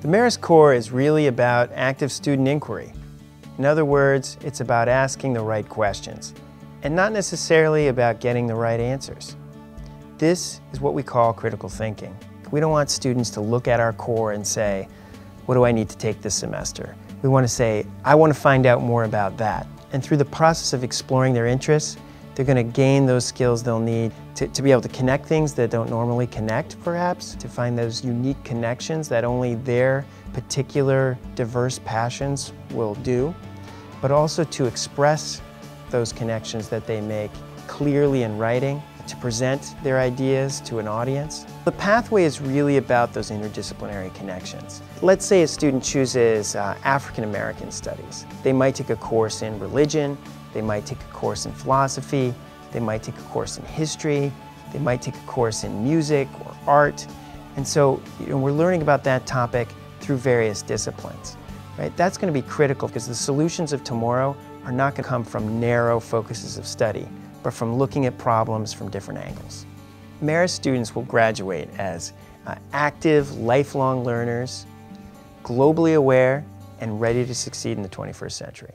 The Marist Core is really about active student inquiry. In other words, it's about asking the right questions, and not necessarily about getting the right answers. This is what we call critical thinking. We don't want students to look at our core and say, what do I need to take this semester? We want to say, I want to find out more about that. And through the process of exploring their interests, they're going to gain those skills they'll need to, to be able to connect things that don't normally connect, perhaps, to find those unique connections that only their particular diverse passions will do, but also to express those connections that they make clearly in writing, to present their ideas to an audience. The pathway is really about those interdisciplinary connections. Let's say a student chooses uh, African American studies. They might take a course in religion, they might take a course in philosophy, they might take a course in history, they might take a course in music or art. And so you know, we're learning about that topic through various disciplines. Right? That's going to be critical because the solutions of tomorrow are not going to come from narrow focuses of study, but from looking at problems from different angles. Marist students will graduate as uh, active, lifelong learners, globally aware, and ready to succeed in the 21st century.